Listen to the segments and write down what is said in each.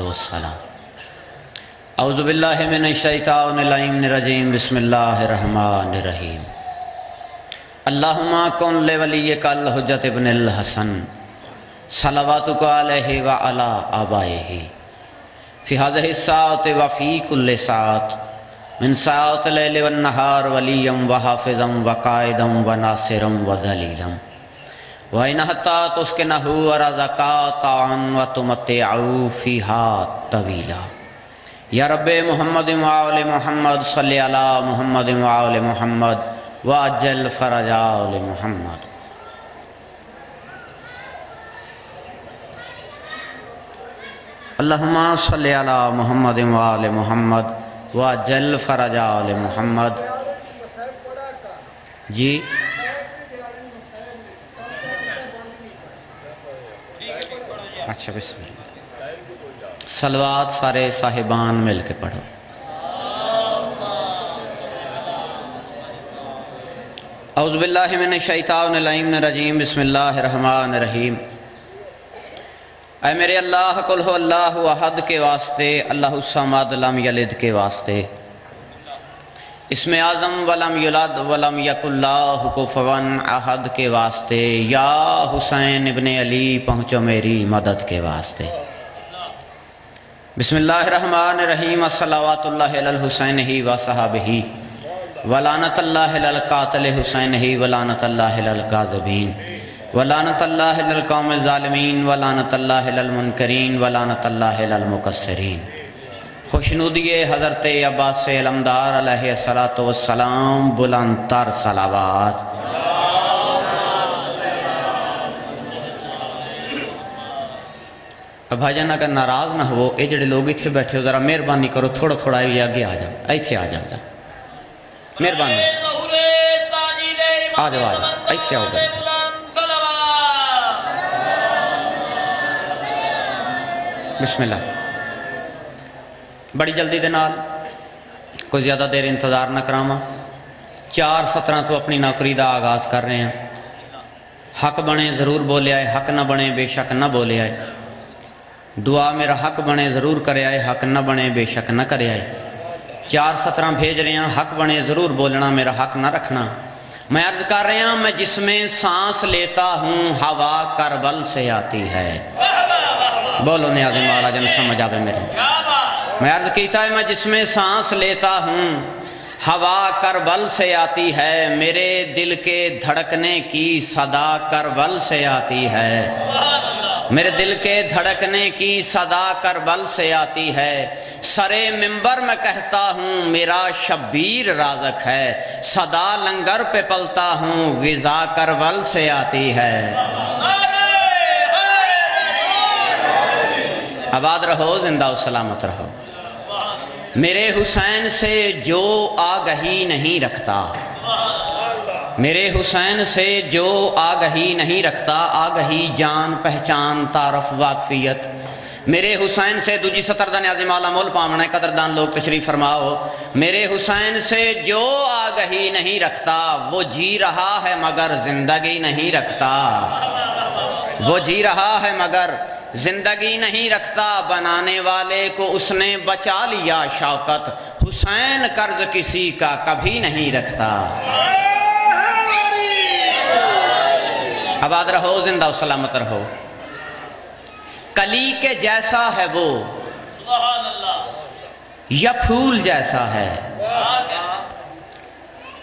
والسلام. اعوذ باللہ من الشیطان الرجیم بسم اللہ الرحمن الرحیم. اللہم کن لولیک الحجت ابن الحسن، صلواتک علیہ وعلا آبائہ. فی هذه الساعت وفی کل ساعت، من ساعت لیل والنہار ولیم وحافظا وقائدا وناصرا وذلیلا وَإِنَ حَتَّى تُسْكِنَهُ وَرَزَقَاتًا وَتُمَتِّعُوا فِيهَا طَوِيلًا یا رب محمد وآل محمد صلی علی محمد وآل محمد وَأَجَّلْ فَرَجَ آل محمد۔ اللہم صلی علی محمد وآل محمد وَأَجَّلْ فَرَجَ آل محمد۔ جی؟ اچھا بسم اللہ۔ سلوات سارے صاحبان مل کے پڑھو۔ اعوذ باللہ من الشیطان الرجیم بسم اللہ الرحمن الرحیم۔ اے میرے اللہ، قل ہو اللہ احد کے واسطے، اللہ السماد لم یلد کے واسطے۔ اسم اعظم ولم یلد ولم یک اللہ کفون احد کے واسطے۔ یا حسین ابن علی، پہنچو میری مدد کے واسطے۔ بسم اللہ الرحمن الرحیم الصلاوات اللہ علی الحسین ہی و صحابہ۔ ہی ولانت اللہ علی القاتل حسین ہی ولانت اللہ علی ولانت اللہ علی القوم الظالمین ولانت اللہ علی المنکرین ولانت اللہ علی المقصرین خوشنودی حضرت عباس علمدار علیہ السلام بلندتر صلوات اب بھائی جان اگر ناراض نہ ہو، اے جڑے لوگ اتھے بیٹھے ہو، ذرا مہربانی کرو، تھوڑا تھوڑا یہ آگے آ جاؤ، ایتھے آ جاؤ مہربانی۔ آ جاؤ آ جاؤ، ایتھے آؤ۔ گئے بسم اللہ۔ بڑی جلدی دے نال کوئی زیادہ دیر انتظار نہ کراما چار سترہ تو اپنی نوکری دا آغاز کر رہے ہیں۔ حق بنے ضرور بولے آئے، حق نہ بنے بے شک نہ بولے آئے۔ دعا میرا حق بنے ضرور کرے آئے، حق نہ بنے بے شک نہ کرے آئے۔ چار سترہ بھیج رہے ہیں، حق بنے ضرور بولنا، میرا حق نہ رکھنا۔ میں عرض کر رہے ہیں میں جس میں سانس لیتا ہوں، ہوا کربل سے آتی ہے۔ بولو نیازی مولا جن سمجھ آوے میرے۔ میں عرض کیتا ہے، میں جس میں سانس لیتا ہوں، ہوا کربل سے آتی ہے، میرے دل کے دھڑکنے کی صدا کربل سے آتی ہے۔ میرے دل کے دھڑکنے کی صدا کربل سے آتی ہے۔ سرے ممبر میں کہتا ہوں، میرا شبیر رازق ہے۔ صدا لنگر پہ پلتا ہوں، غذا کربل سے آتی ہے۔ آباد رہو، زندہ و سلامت رہو۔ میرے حسین سے جو آگہی نہیں رکھتا۔ میرے حسین سے جو آگہی نہیں رکھتا، آگہی جان پہچان تعارف واقفیت۔ میرے حسین سے دوجی ستر دا نیازی مولا مول پامنا قدردان لوگ تشریف فرماؤ۔ میرے حسین سے جو آگہی نہیں رکھتا، وہ جی رہا ہے مگر زندگی نہیں رکھتا۔ وہ جی رہا ہے مگر زندگی نہیں رکھتا بنانے والے کو اس نے بچا لیا شوقت حسین قرض کسی کا کبھی نہیں رکھتا۔ آباد رہو، زندہ و سلامت رہو۔ کلی کے جیسا ہے وہ۔ یا پھول جیسا ہے۔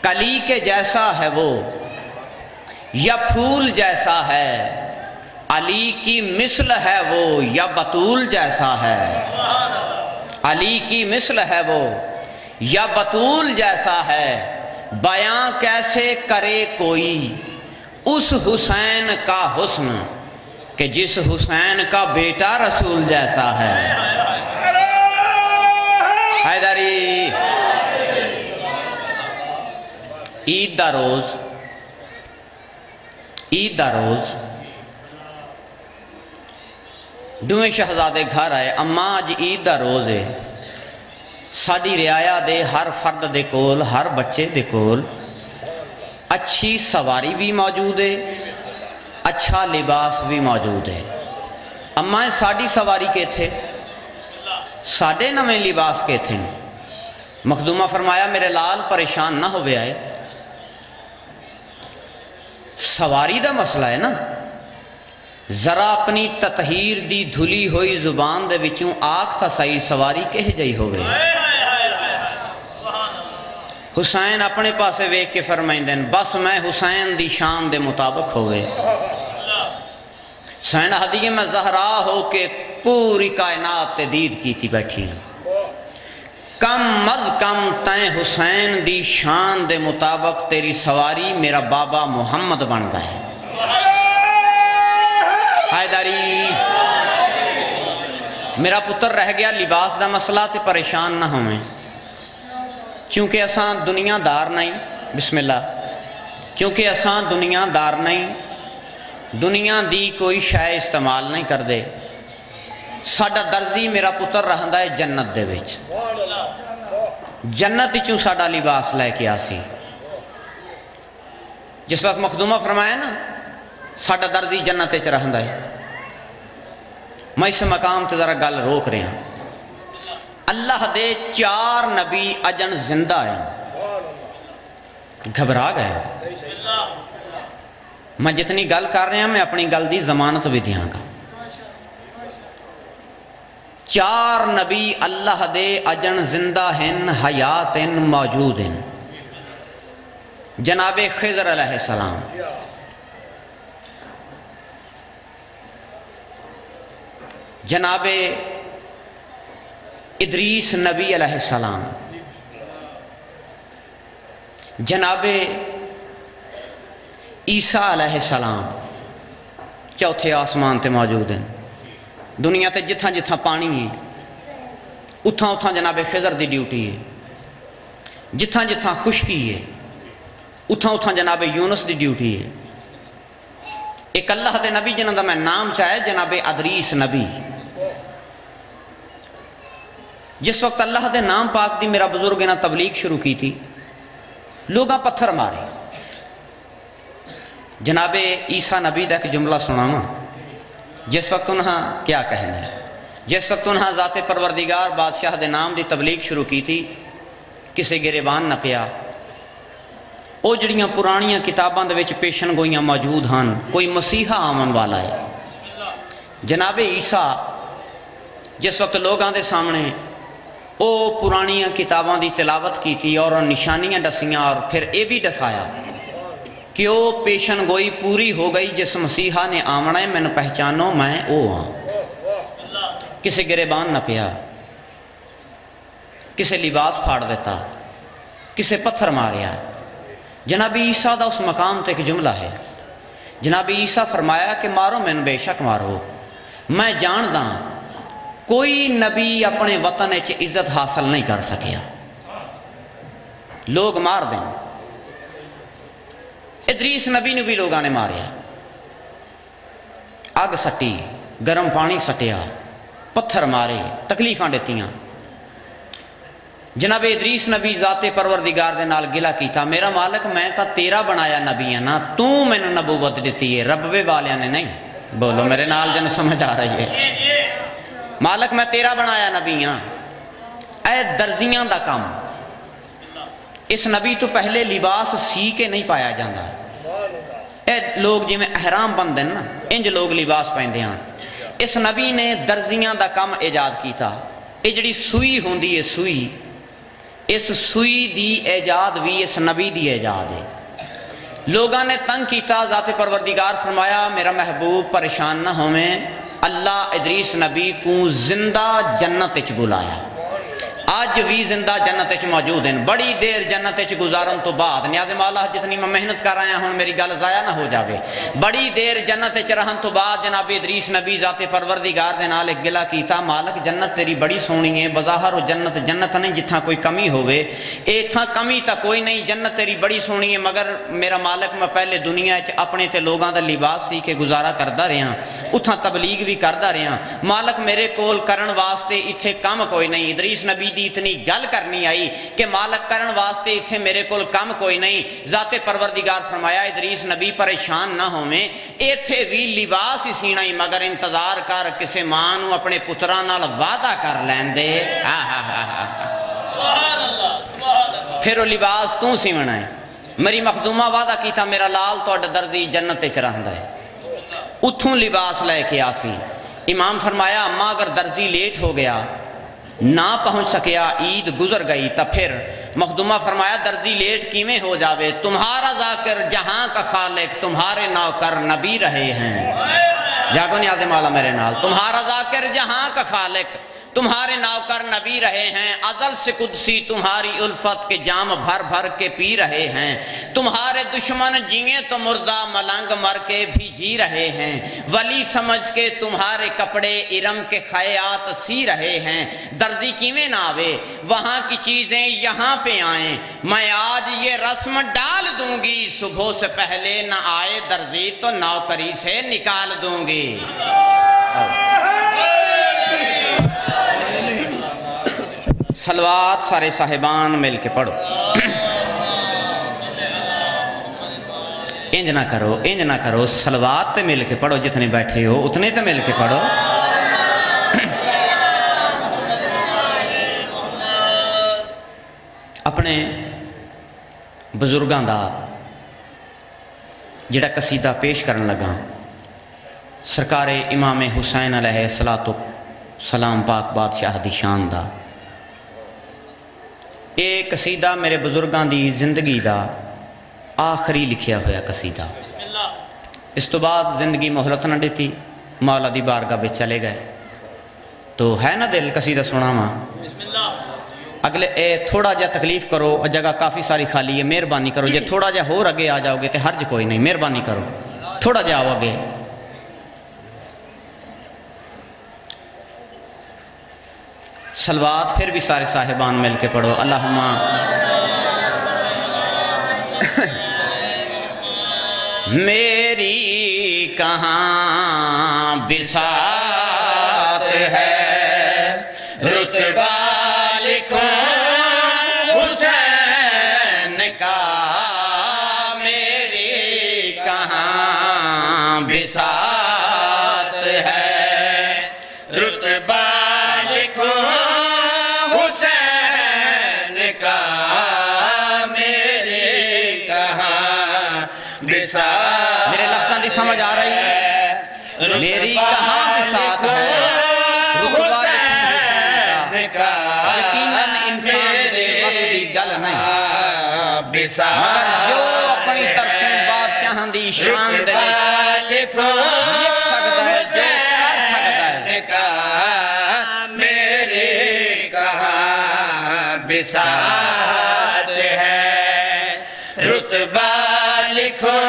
کلی کے جیسا ہے وہ۔ یا پھول جیسا ہے۔ علی کی مثل ہے وہ یا بطول جیسا ہے۔ علی کی مثل ہے وہ یا بطول جیسا ہے۔ بیاں کیسے کرے کوئی؟ اس حسین کا حسن کہ جس حسین کا بیٹا رسول جیسا ہے۔ حیدری عید دا روز۔ عید دا روز۔ دویں شہزادے گھر آئے اما اج جی عید دا روز ہے۔ ساڑی رعایا دے ہر فرد دے کول، ہر بچے دے کول اچھی سواری بھی موجود ہے اچھا لباس بھی موجود ہے۔ اما ساڑی سواری کے تھے ساڈے نویں لباس کے تھے مخدومہ فرمایا، میرے لال پریشان نہ ہو سواری دا مسئلہ ہے نا۔ ذرا اپنی تطہیر دی دھلی ہوئی زبان دے وچوں آکھ تھا سائی سواری کہہ جائی ہوئے حسین اپنے پاسے ویک کے فرمائیں دین بس میں حسین دی شان دے مطابق ہوئے سین حدیقے میں زہرا ہو کے پوری کائنات تدید کی تھی بیٹھی ہیں کم از کم تین حسین دی شان دے مطابق تیری سواری میرا بابا محمد بنتا ہے حیداری میرا پتر رہ گیا لباس دا مسئلہ تے پریشان نہ ہمیں چونکہ اساں دنیا دار نہیں۔ بسم اللہ۔ کیونکہ اساں دنیا دار نہیں۔ دنیا دی کوئی شے استعمال نہیں کر دے ساڈا درزی میرا پتر رہندا ہے جنت دے وچ۔ جنت چوں ساڈا لباس لے کے آسی جس وقت مخدومہ فرمایا نا، ساڈا درزی جنت چ رہندا ہے۔ میں اس مقام تے ذرا گل روک رہا ہوں اللہ دے چار نبی اجن زندہ ہیں۔ گھبرا گئے میں جتنی گل کر رہا ہاں، میں اپنی گل دی ضمانت بھی دیاں گا۔ چار نبی اللہ دے اجن زندہ ہیں حیات ہیں موجود ہیں۔ جناب خضر علیہ السلام۔ جناب ادریس نبی علیہ السلام، جناب عیسیٰ علیہ السلام، چوتھے آسمان تے موجود ہیں۔ دنیا تے جتھاں جتھاں پانی ہے، اتھاں اتھاں جناب خضر دی ڈیوٹی ہے۔ جتھاں جتھاں خشکی ہے، اتھاں اتھاں جناب یونس دی ڈیوٹی ہے۔ ایک اللہ دے نبی جنہاں دا میں نام چاہے، جناب ادریس نبی۔ جس وقت اللہ دے نام پاک دی میرا بزرگ نے تبلیغ شروع کی تھی، لوگاں پتھر مارے۔ جناب عیسیٰ نبی دا ایک جملہ سناما جس وقت انہاں کیا کہنا ہے جس وقت انہاں ذات پروردگار بادشاہ دے نام دی تبلیغ شروع کی تھی، کسے گریبان نہ پیا۔ وہ جڑیاں پرانیاں کتاباں دے وچ پیشن گوئیاں موجود ہن، کوئی مسیحہ آمن والا ہے۔ جناب عیسیٰ، جس وقت لوگاں دے سامنے او پرانیاں کتاباں دی تلاوت کی تھی اور نشانیاں ڈسیاں اور پھر اے بھی ڈسایا کہ او پیشن گوئی پوری ہو گئی جس مسیحہ نے آمنا ہے میں نے پہچانو، میں او ہاں۔ کسے گریبان نہ پیا، کسے لباس پھاڑ دیتا، کسے پتھر ماریا۔ جناب عیسیٰ دا اس مقام تے ایک جملہ ہے۔ جناب عیسیٰ فرمایا کہ مارو میں بے شک مارو۔ میں جان دا ہاں کوئی نبی اپنے وطن عزت حاصل نہیں کر سکیا۔ لوگ مار دیں۔ ادریس نبی نے بھی لوگاں نے ماریا۔ اگ سٹی، گرم پانی سٹیا، پتھر مارے، تکلیفاں دیتیاں جناب ادریس نبی ذات پروردگار دے نال گلا کیتا، میرا مالک، میں تا تیرا بنایا نبی ہاں ہے نا تو میں نے نبوت دیتی ہے ربوے والیاں نے نہیں۔ بولو، میرے نال جن سمجھ آ رہی ہے۔ مالک میں تیرا بنایا نبی ہاں اے درزیاں دا کام۔ اس نبی تو پہلے لباس سی کے نہیں پایا جاندہ اے لوگ جی میں احرام بندن نا، انج لوگ لباس پہندے ہاں۔ اس نبی نے درزیاں دا کم ایجاد کی تھا اے جڑی سوئی ہوندی ہے سوئی، اس سوئی دی ایجاد بھی اس نبی دی ایجاد ہے۔ لوگاں نے تنگ کیتا، ذات پروردگار فرمایا، میرا محبوب پریشان نہ ہوئیں اللہ ادریس نبی کو زندہ جنت اچ بلایا۔ آج بھی زندہ جنت اچ موجود ہیں۔ بڑی دیر جنت اچ گزارن تو بعد۔ نیاز مولا جتنی میں محنت کر آیا ہوں، میری گل ضائع نہ ہو جاوے۔ بڑی دیر جنت اچ رہن تو بعد جناب ادریس نبی ذات پروردگار دے نال ایک گلا کیتا، مالک جنت تیری بڑی سونی ہے، بظاہر جنت جنت نہیں جتھاں کوئی کمی ہوئے اے کمی تا کوئی نہیں، جنت تیری بڑی سونی ہے، مگر میرا مالک میں پہلے دنیا اچ اپنے تے لوگاں دا لباس سی کے گزارا کردا رہا اتھاں تبلیغ بھی کردا رہا مالک میرے کول کرن واسطے ایتھے کم کوئی نہیں۔ ادریس نبی دی اتنی گل کرنی آئی کہ مالک کرن واسطے اتھے میرے کل کم کوئی نہیں ذات پروردگار فرمایا ادریس نبی پریشان نہ ہو میں ایتھے بھی لباس ہی سینا ہی مگر انتظار کر کسے مانو اپنے پتران وعدہ کر لین دے پھر وہ لباس تو سیونا ہے میری مخدومہ وعدہ کی تھا میرا لال تو اڈا دردی جنت چرہن ہے اتھوں لباس لے کے آسی امام فرمایا اما اگر درزی لیٹ ہو گیا نہ پہنچ سکیا، عید گزر گئی تا پھر مخدومہ فرمایا، درزی لیٹ کیمیں ہو جاوے؟ تمہارا ذاکر جہاں کا خالق، تمہارے نوکر نبی رہے ہیں۔ جاگو نیاز مالا میرے نال، تمہارا ذاکر جہاں کا خالق تمہارے نوکر نبی رہے ہیں، ازل سے قدسی تمہاری الفت کے جام بھر بھر کے پی رہے ہیں۔ تمہارے دشمن جیئیں تو مردہ ملنگ مر کے بھی جی رہے ہیں۔ ولی سمجھ کے تمہارے کپڑے ارم کے خیات سی رہے ہیں۔ درزی کیویں نہ آوے؟ وہاں کی چیزیں یہاں پہ آئیں۔ میں آج یہ رسم ڈال دوں گی، صبح سے پہلے نہ آئے درزی تو نوکری سے نکال دوں گی۔ سلوات سارے صاحبان مل کے پڑھو۔ انج نہ کرو، انج نہ کرو، سلوات تے مل کے پڑھو، جتنے بیٹھے ہو، اتنے تے مل کے پڑھو۔ اپنے بزرگاں دا جڑا قصیدہ پیش کرن لگا، سرکار امام حسین علیہ السلام پاک بادشاہ دی شان دا۔ قصیدہ میرے بزرگاں دی زندگی دا آخری لکھیا ہویا قصیدہ۔ اس تو بعد زندگی محلت نہ دیتی، مولا دی بارگاہ بے چلے گئے۔ تو ہے نا دل قصیدہ سنا ماں اگلے اے تھوڑا جا تکلیف کرو جگہ کافی ساری خالی ہے، مہربانی کرو۔ جے تھوڑا جا ہو رگے آ جاؤ گے تو حرج کوئی نہیں، مہربانی کرو۔ تھوڑا جا آو اگے۔ سلوات، پھر بھی سارے صاحبان مل کے پڑھو۔ اللہم میری کہاں بسات ہے؟ رتبہ لکھو حسین کا۔ میری کہاں بسات سمجھ آ رہی ہے۔ میری کہاں بسات ہے؟ رتبہ لکھو حسین کا۔ یقیناً انسان دے بس دی گل نہیں۔ مگر جو اپنی طرفوں بادشاہ دی شان دے لکھو لکھ سکتا ہے، جو کر سکتا ہے۔ میرے کہاں بسات ہے؟ رتبہ لکھو۔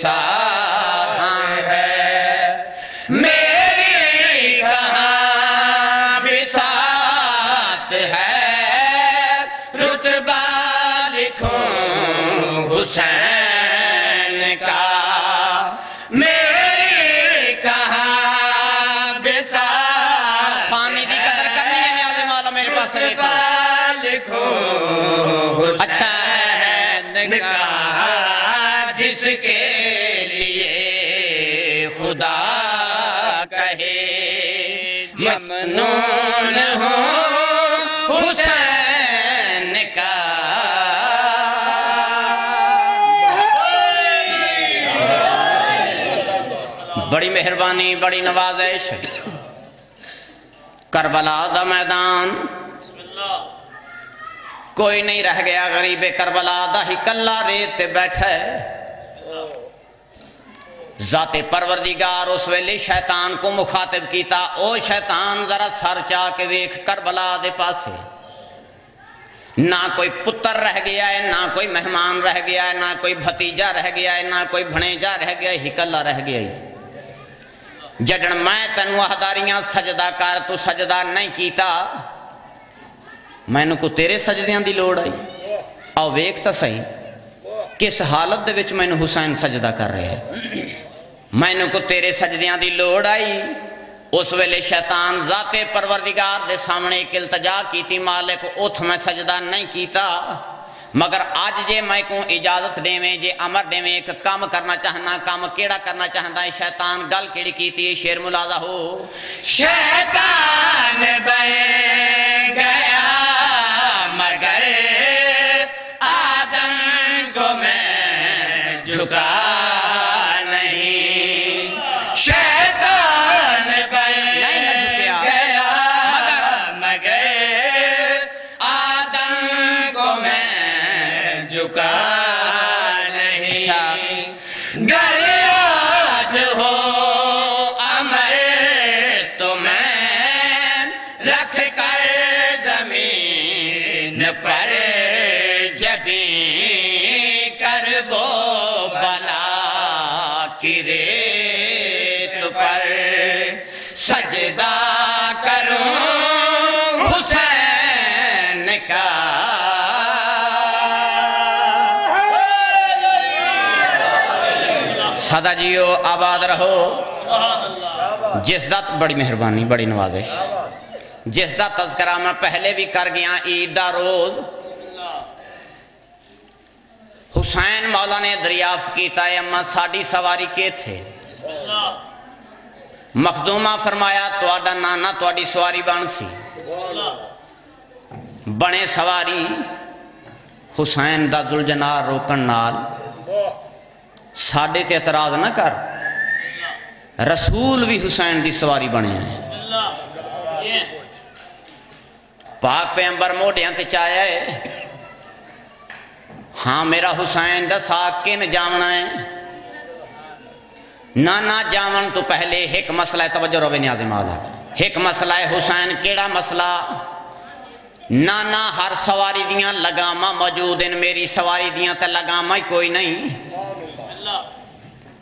کہاں ممنون ہو حسین کا۔ بڑی مہربانی، بڑی نوازش۔ کربلا دا میدان۔ کوئی نہیں رہ گیا غریب کربلا دا ہی کلا ریت بیٹھے۔ ذات پروردگار اس ویلے شیطان کو مخاطب کیتا، او شیطان، ذرا سر چاہ کے ویکھ کربلا دے پاسے۔ نہ کوئی پتر رہ گیا ہے، نہ کوئی مہمان رہ گیا ہے، نہ کوئی بھتیجا رہ گیا ہے، نہ کوئی بھنیجا رہ گیا ہے ہی رہ گیا ہے۔ جڑن میں تنو احداریاں سجدہ کر، تو سجدہ نہیں کیتا۔ میں نے کو تیرے سجدیاں دی لوڑ آئی۔ آو ویک تا صحیح کس حالت دے وچ میں نے حسین سجدہ کر رہے ہیں؟ میں نے کو تیرے سجدیاں دی لوڑ آئی اس ویلے شیطان ذات پروردگار دے سامنے ایک التجا کیتی مالک اوتھ میں سجدہ نہیں کیتا مگر آج جے میں کو اجازت دے میں جے عمر دے میں ایک کام کرنا چاہنا کام کیڑا کرنا چاہنا شیطان گل کیڑی کیتی شیر ملازہ ہو شیطان بے گئے کو بلا کی ریت پر سجدہ کروں جیو، آباد رہو۔ جس دا بڑی مہربانی، بڑی نوازش۔ جس دا تذکرہ میں پہلے بھی کر گیا، عید دا روز۔ حسین مولا نے دریافت کیتا ہے، اما ساڑھی سواری کے تھے مخدومہ فرمایا، تواڈا نانا تواڈی سواری بان سی۔ بنے سواری حسین دا دلجنار روکن نال۔ ساڑھے تے اعتراض نہ کر۔ رسول بھی حسین دی سواری بنے ہیں۔ پاک پہ پیمبر موڈیاں تے چاہے ہے ہاں میرا حسین دا ساگ کن جامنا ہے؟ نانا جامن تو پہلے ایک مسئلہ ہے، توجہ روے نیازی مالا ایک مسئلہ ہے حسین، کیڑا مسئلہ؟ نانا ہر سواری دیاں لگاما موجود ان میری سواری دیاں تا لگاما ہی کوئی نہیں۔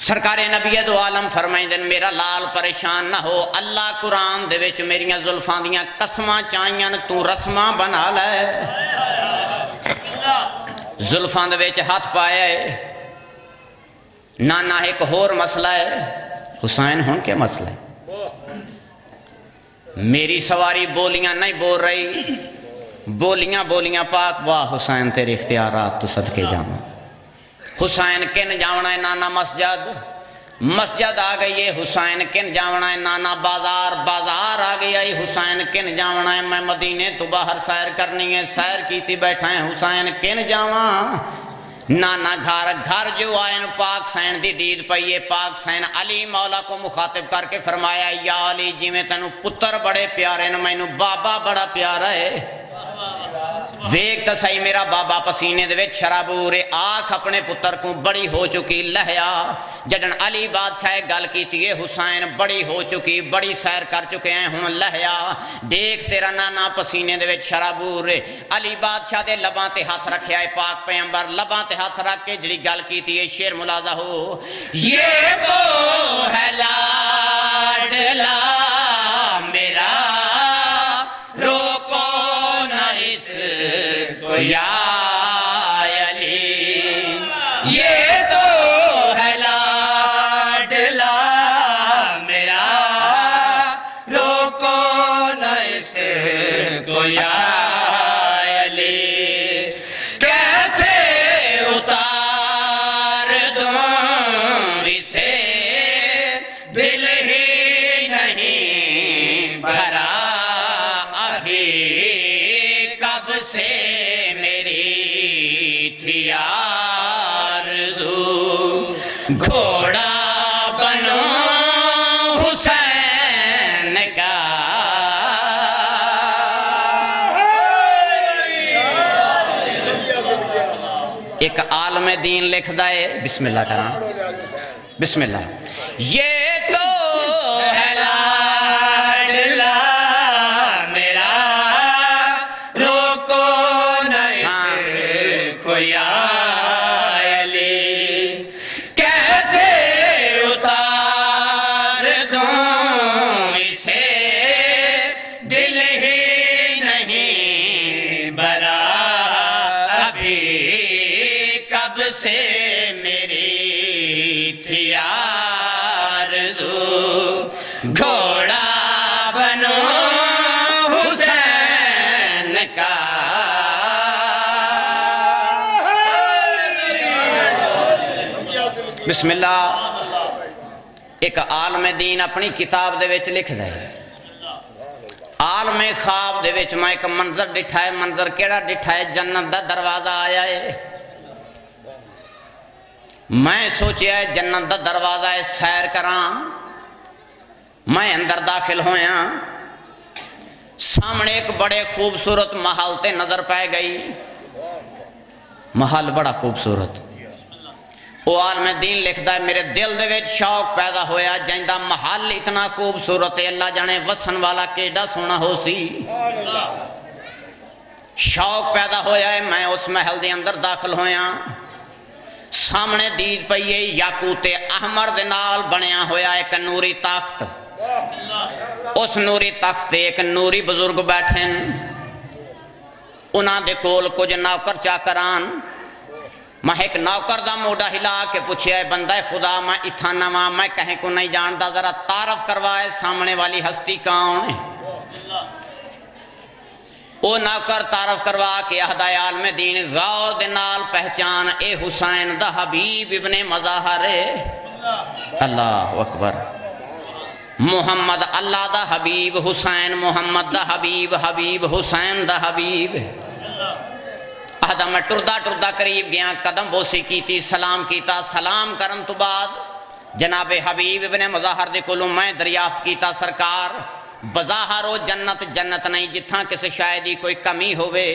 سرکار نبی دو عالم فرمائیں دن میرا لال پریشان نہ ہو۔ اللہ قرآن دے ویچ میریاں ظلفان دیاں قسمہ چاہیاں تو رسمہ بنا لے۔ ਜ਼ੁਲਫਾਂ ਦੇ ਵਿੱਚ ਹੱਥ ਪਾਇਆ ਹੈ ਨਾ ਨਾ ਇੱਕ ਹੋਰ ਮਸਲਾ ਹੈ ਹੁਸੈਨ ਹੁਣ ਕੀ ਮਸਲਾ میری سواری بولیاں نہیں بول رہی۔ بولیاں بولیاں پاک۔ واہ حسین تیرے اختیارات تو صدقے جانا حسین کن جاونا ہے نانا مسجد؟ مسجد آگئی ہے۔ حسین کن جاونا ہے نانا بازار بازار؟ باہر آ گئی آئی حسین کن جاونا ہے؟ میں مدینے تو باہر سائر کرنی ہے سائر کی تھی بیٹھا ہے حسین، کن جاونا نانا گھار گھر جو آئین پاک سین دی دید پئیے پاک سین علی مولا کو مخاطب کر کے فرمایا، یا علی جی میں تنو پتر بڑے پیارے نو میں بابا بڑا پیارا ہے۔ ویک تا سہی میرا بابا پسینے دے وچ شرابور آنکھ اپنے پتر کو بڑی ہو چکی، لہیا۔ جڈن علی بادشاہ گل کیتی ہے حسین بڑی ہو چکی، بڑی سیر کر چکے ہیں ہون لہیا۔ دیکھ تیرا نانا پسینے دے وچ شرابور علی بادشاہ دے لبان تے ہاتھ رکھے آئے پاک پیمبر لبان تے ہاتھ رکھے جڑی گل کیتی ہے شیر ملازہ ہو۔ یہ وہ ہے لادلہ Yeah. گھوڑا بنو حسین کا۔ ایک عالم دین لکھ دائے بسم اللہ کرنا بسم اللہ۔ یہ بسم اللہ ایک عالم دین اپنی کتاب دے وچ لکھ دے عالم خواب دے وچ میں ایک منظر ڈٹھا ہے، منظر کیڑا ڈٹھا ہے؟ جنت دا دروازہ آیا ہے۔ میں سوچیا ہے، جنت دا دروازہ ہے، سیر کراں۔ میں اندر داخل ہویا۔ سامنے ایک بڑے خوبصورت محل تے نظر پائے گئی۔ محل بڑا خوبصورت۔ وہ عالم دین لکھدا ہے، میرے دل دے وچ شوق پیدا ہویا جائندہ محل اتنا خوبصورت ہے، اللہ جانے وسن والا کیڈا سونا ہو سی۔ شوق پیدا ہویا ہے، میں اس محل دے اندر داخل ہویا۔ سامنے دید پئیے یاقوت احمر دے نال بنیا ہویا ایک نوری تخت۔ اس نوری تخت تے ایک نوری بزرگ بیٹھن۔ انہاں دے کول کچھ نوکر چاکران۔ میں ایک نوکر دا موڈا ہلا کے پوچھیا ہے بندہ خدا، میں اتھا نواں، میں کہیں کو نہیں جانتا ذرا تعارف کروائے سامنے والی ہستی کون ہے؟ او نوکر تعارف کروا کے اہدہ عالم دین غاؤ دنال پہچان، اے حسین دا حبیب ابن مظاہر اللہ اکبر۔ محمد، اللہ دا حبیب، حسین محمد دا حبیب حبیب حسین دا حبیب۔ اہدہ میں ٹردہ ٹردہ قریب گیا، قدم بوسی کیتی سلام کیتا سلام کرن تو بعد جناب حبیب ابن مظاہر دے کولوں میں دریافت کیتا سرکار، بظاہر و جنت جنت نہیں، جتھاں کسی شاید ہی کوئی کمی ہوئے،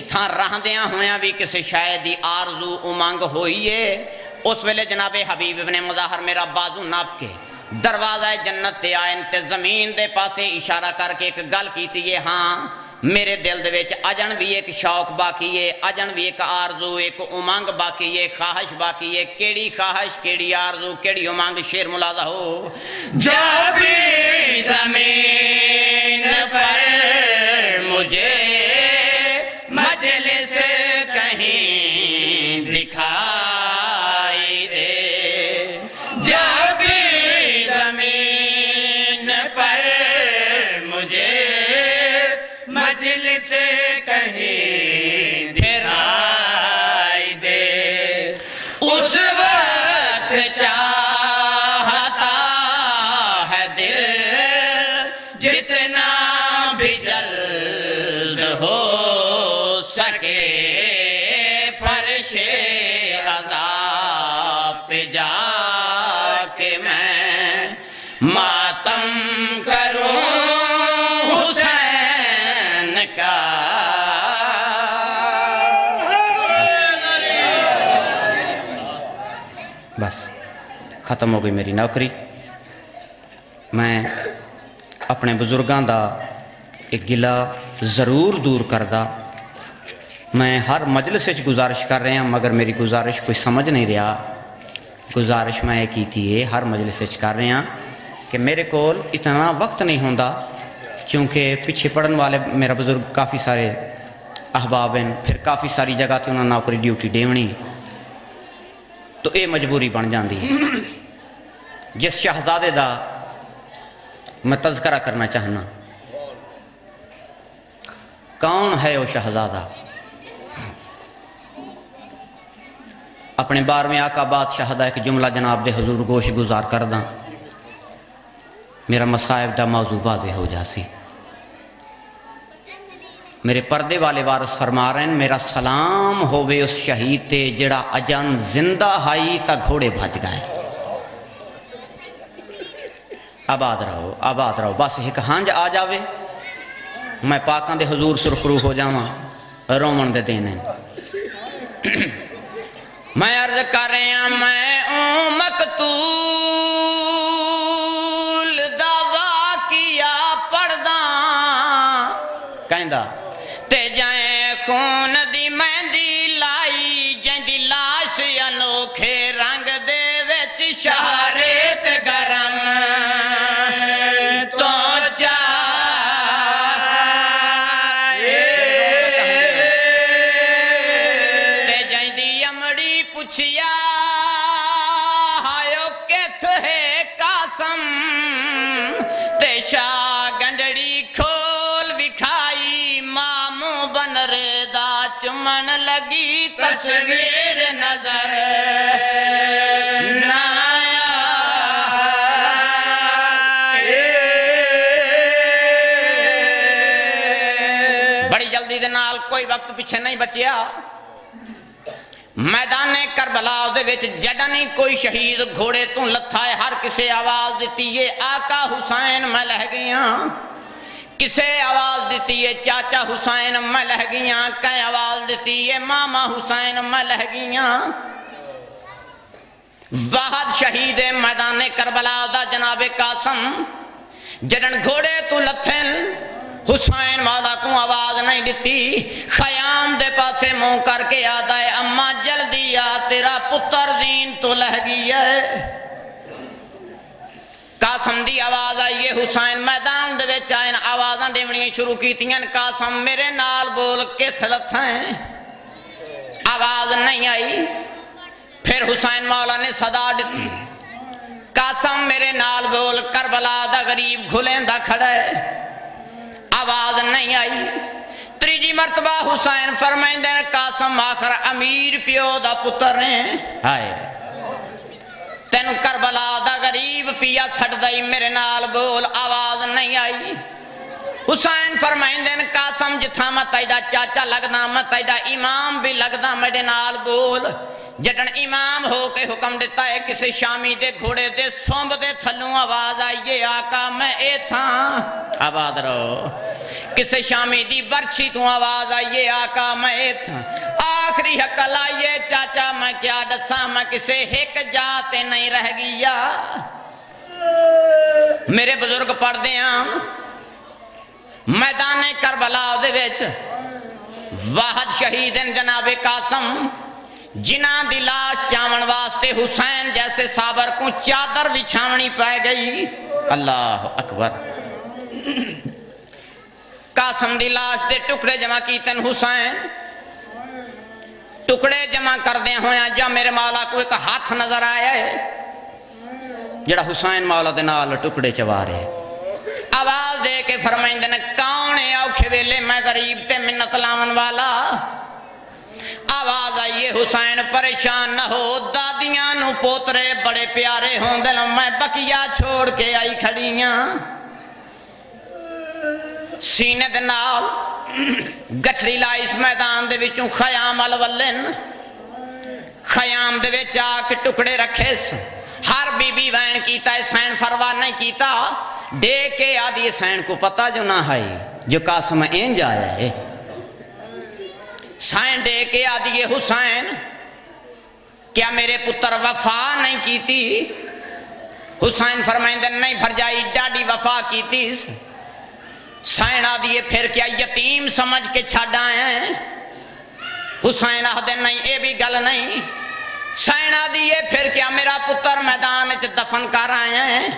اتھاں رہندیاں ہویاں بھی کسی شاید ہی آرزو امانگ ہوئیے اس ویلے جناب حبیب ابن مظاہر میرا بازو ناپ کے دروازہ جنت تے آئین تے زمین دے پاسے اشارہ کر کے ایک گل کیتی ہے ہاں میرے دل دے وچ اجن بھی ایک شوق باقی ہے، اجن بھی ایک آرزو، ایک امنگ باقی ہے، خواہش باقی ہے، کیڑی خواہش، کیڑی آرزو، کیڑی امنگ شیر ملازہ ہو۔ جب بھی زمین ختم ہو گئی میری نوکری میں اپنے بزرگاں دا ایک گلا ضرور دور کردہ میں ہر مجلس وچ گزارش کر رہا مگر میری گزارش کوئی سمجھ نہیں رہا گزارش میں کی تھی یہ ہر مجلس وچ کر رہا کہ میرے کول اتنا وقت نہیں ہوندا چونکہ پیچھے پڑھن والے میرا بزرگ کافی سارے احباب ہیں پھر کافی ساری جگہ تے انہوں نے نوکری ڈیوٹی دیونی تو یہ مجبوری بن جاندی ہے جس شہزادے دا میں تذکرہ کرنا چاہنا۔ کون ہے وہ شہزادہ؟ اپنے بارہویں آقا بادشاہ دا ایک جملہ جناب دے حضور گوش گزار کر میرا مصائب دا موضوع واضح ہو جاسی۔ میرے پردے والے وارث فرما رہے ہیں، میرا سلام ہووے اس شہید تے جڑا اجان زندہ ہائی تا گھوڑے بھج گئے۔ آباد رہو آباد رہو۔ بس ایک ہنج آ جاوے۔ میں پاکاں دے حضور سرخرو ہو جاواں، رومن دے دینے میں عرض کر رہا ہاں، میں اوں مکتوب تصویر نظر بڑی جلدی دے نال کوئی وقت پیچھے نہیں بچیا۔ میدان کربلا دے وچ جڈنی کوئی شہید گھوڑے تو لتھا ہے ہر کسے آواز دیتی، یہ آقا حسین میں لہ گیاں کسے آواز دیتی ہے؟ چاچا حسین میں لہ گیاں کہیں آواز دیتی ہے؟ ماما حسین میں لہ گیاں واحد شہید میدان کربلا دا جناب قاسم۔ جڑن گھوڑے تو لتھن حسین مولا کو آواز نہیں دیتی۔ خیام دے پاسے موں کر کے آدھا ہے، اما جلدی آ، تیرا پتر دین تو لہ گئی ہے۔ قاسم دی آواز آئیے حسین میدان دے وچ آوازاں دیونی شروع کی تھیں قاسم میرے نال بول کے سلت ہیں۔ آواز نہیں آئی۔ پھر حسین مولا نے صدا دیتی قاسم میرے نال بول، کربلا دا غریب گھلیں دا کھڑا ہے۔ آواز نہیں آئی۔ تریجی مرتبہ حسین فرمائیں دیں قاسم آخر امیر پیو دا پتر ہیں۔ آئے تین کربلا دا غریب پیا چھڑ دائی میرے نال بول آواز نہیں آئی حسین فرمائیں دین قاسم جتھا متائی دا چاچا لگنا متائی دا امام بھی لگنا میرے نال بول جٹن امام ہو کے حکم دیتا ہے، کسی شامی دے گھوڑے دے سومب دے تھلوں آواز آئیے آقا، میں اے تھا۔ آباد رہو۔ کسی شامی دی برچی تو آواز آئیے آقا، میں اے تھا۔ آخری حق لائیے، چاچا، میں کیا دسا میں کسی حق جاتے نہیں رہ گیا۔ میرے بزرگ پڑھ دیا میدان کربلا دے ویچ واحد شہیدن جناب قاسم جنہ دی لاش چاون واسطے حسین جیسے صابر کو چادر بچھاونی پائے گئی۔ اللہ اکبر۔ قاسم دی لاش دے ٹکڑے جمع کیتن حسین۔ ٹکڑے جمع کر دے ہویا جا میرے مولا کو ایک ہاتھ نظر آیا ہے۔ جڑا حسین مولا دے نال ٹکڑے چوا چوارے آواز دے کے فرمائیں دینا کون ہے اوکھے ویلے؟ میں غریب تے منت لاون والا۔ آواز آئیے حسین پریشان نہ ہو، دادیاں نو پوترے بڑے پیارے ہوں دل میں بکیا چھوڑ کے آئی کھڑیاں سینے دے نال گچھڑی لائی اس میدان دے وچوں خیام الولن خیام دے وچ آ کے ٹکڑے رکھے س ہر بی بی وین کیتا ہے، سین فروا نہیں کیتا۔ ڈے کے آدھی سین کو پتا جو نہ ہے، جو قاسم اینج آیا ہے۔ سائن ڈے کے آدھی حسین، کیا میرے پتر وفا نہیں کیتی؟ حسین فرمائندہ نہیں بھر جائی ڈاڈی وفا کیتی۔ سائن آدھی پھر کیا یتیم سمجھ کے چھڑ آئے ہیں؟ حسین آدھے نہیں، اے بھی گل نہیں۔ سائن آدھی پھر کیا میرا پتر میدان چ دفن کر آئے ہیں؟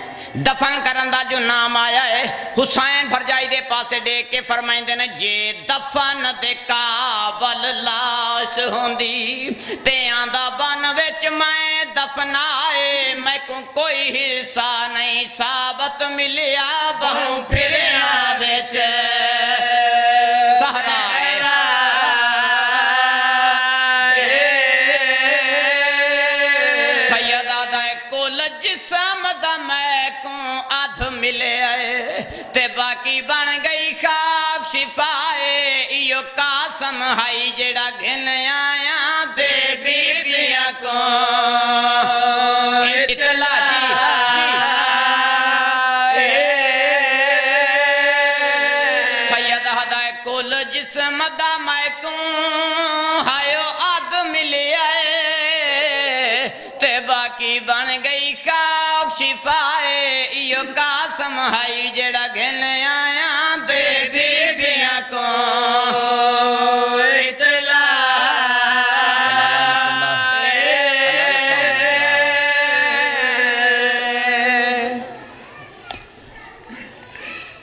دفن کرن دا جو نام آیا ہے، حسین بھرجائی دے پاسے ڈے کے فرمائیں دے دینے جے دفن دے کابل لاش ہوندی، تے آندہ بن وچ میں دفن آئے، میں کو کوئی حصہ نہیں ثابت ملیا، بہوں پھریاں وچ۔ سہرا لے آئے تے باقی بن گئی خواب شفائے ایو قاسم ہائی جڑا گھن آیا۔